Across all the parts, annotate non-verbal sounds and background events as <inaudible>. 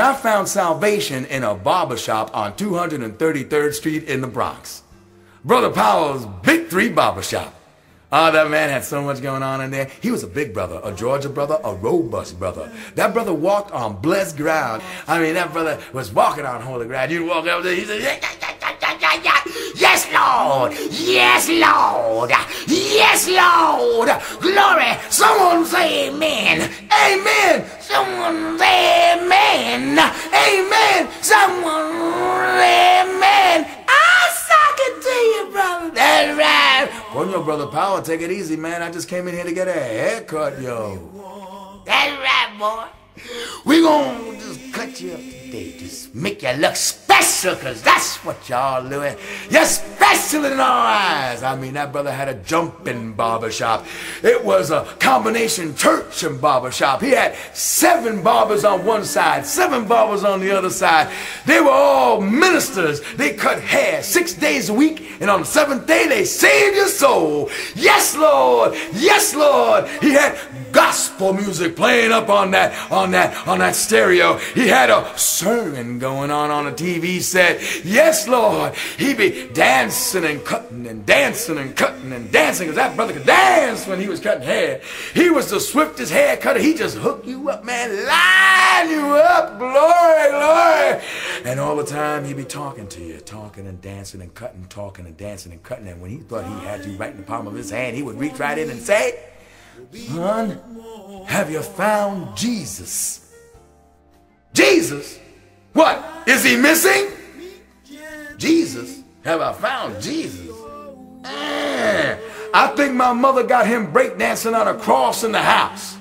I found salvation in a barber shop on 233rd Street in the Bronx. Brother Powell's Big Three Barber Shop. Oh, that man had so much going on in there. He was a big brother, a Georgia brother, a robust brother. That brother walked on blessed ground. I mean, that brother was walking on holy ground. You'd walk up there, he said, Yes, Lord! Yes, Lord! Yes, Lord! Glory! Someone say amen! Amen! Someone say amen! Brother Powell, take it easy, man. I just came in here to get a haircut, yo. That's right, boy. We gonna just cut you up today. Just make you look special, cause that's what y'all doing. You're special in our eyes. I mean, that brother had a jumping barbershop. It was a combination church and barbershop. He had seven barbers on one side, seven barbers on the other side. They were all ministers. They cut hair six days a week, and on the seventh day, they saved your soul. Yes, Lord. Yes, Lord. He had gospel music playing up on that on that on that stereo. He had a sermon going on on a TV set. Yes, Lord. He be dancing and cutting and dancing and cutting and dancing because that brother could dance when he was cutting hair. He was the swiftest hair cutter. He just hooked you up, man, line you up, glory, glory. And all the time he'd be talking to you, talking and dancing and cutting, talking and dancing and cutting. And when he thought he had you right in the palm of his hand, he would reach right in and say, Son, have you found Jesus? Jesus? What? Is he missing? Jesus? Have I found Jesus? Eh, I think my mother got him breakdancing on a cross in the house.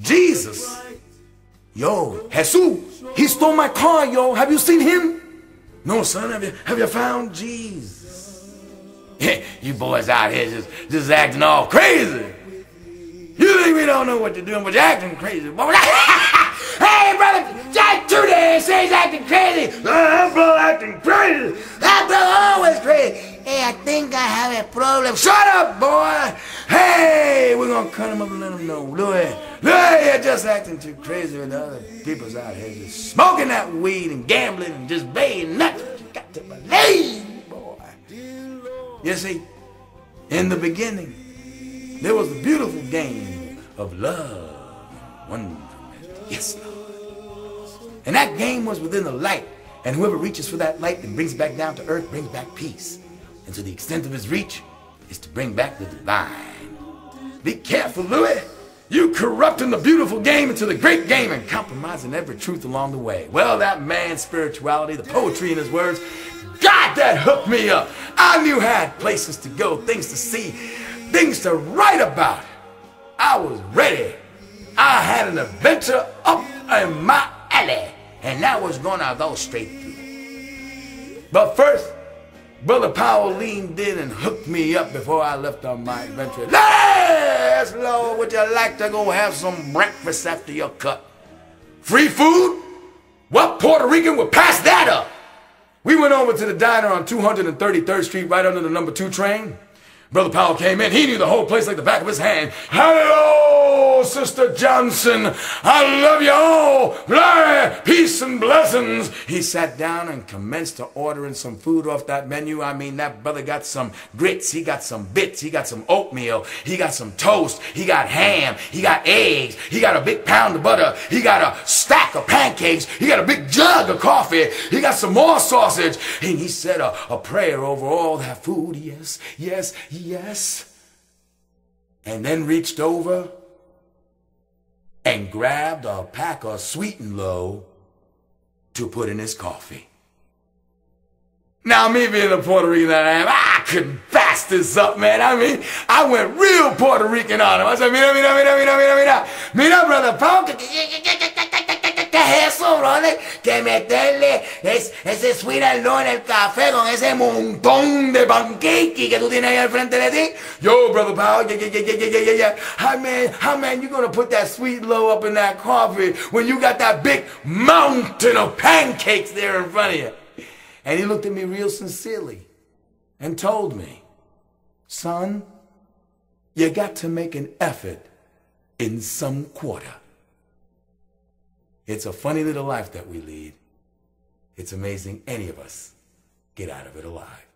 Jesus? Yo, Jesus, he stole my car, yo. Have you seen him? No, son, have you, have you found Jesus? <laughs> you boys out here just, just acting all crazy. You think we don't know what you're doing, but you're acting crazy. <laughs> hey, brother, Jack Today says he's acting crazy. Uh, that brother acting crazy. That brother always crazy. Hey, I think I have a problem. Shut up, boy. Hey, we're going to cut him up and let him know. Louis, Louis, you're just acting too crazy with the other people's out here just smoking that weed and gambling and just baying nuts. You got to believe, boy. You see, in the beginning, there was a beautiful game of love and wonderment. Yes, Lord. And that game was within the light. And whoever reaches for that light and brings back down to earth brings back peace. And to the extent of his reach is to bring back the divine. Be careful, Louis. You corrupting the beautiful game into the great game and compromising every truth along the way. Well, that man's spirituality, the poetry in his words, God, that hooked me up. I knew I had places to go, things to see things to write about. I was ready. I had an adventure up in my and that was gonna go straight through. But first, Brother Powell leaned in and hooked me up before I left on my adventure. Yes, Lord, would you like to go have some breakfast after your cut? Free food? What Puerto Rican would pass that up? We went over to the diner on 233rd Street right under the number two train. Brother Powell came in. He knew the whole place like the back of his hand. Hello, Sister Johnson. I love you all. Glory, peace, and blessings. He sat down and commenced to ordering some food off that menu. I mean, that brother got some grits. He got some bits. He got some oatmeal. He got some toast. He got ham. He got eggs. He got a big pound of butter. He got a stack of pancakes. He got a big jug of coffee. He got some more sausage. And he said a, a prayer over all that food. Yes, yes, yes yes, and then reached over and grabbed a pack of sweet and low to put in his coffee. Now, me being a Puerto Rican I am, I couldn't fast this up, man. I mean, I went real Puerto Rican on him. I said, mira, mira, mira, mira, mira, mira. Mira, brother, Paul, ¿qué es eso, brother? Que meterle es, ese sweet low en el café con ese montón de pancake que tú tienes ahí al frente de ti. Yo, brother Powell, yeah, yeah, yeah, yeah, yeah, yeah, yeah. How man, how man you gonna put that sweet low up in that coffee when you got that big mountain of pancakes there in front of you? And he looked at me real sincerely and told me, son, you got to make an effort in some quarter. It's a funny little life that we lead. It's amazing any of us get out of it alive.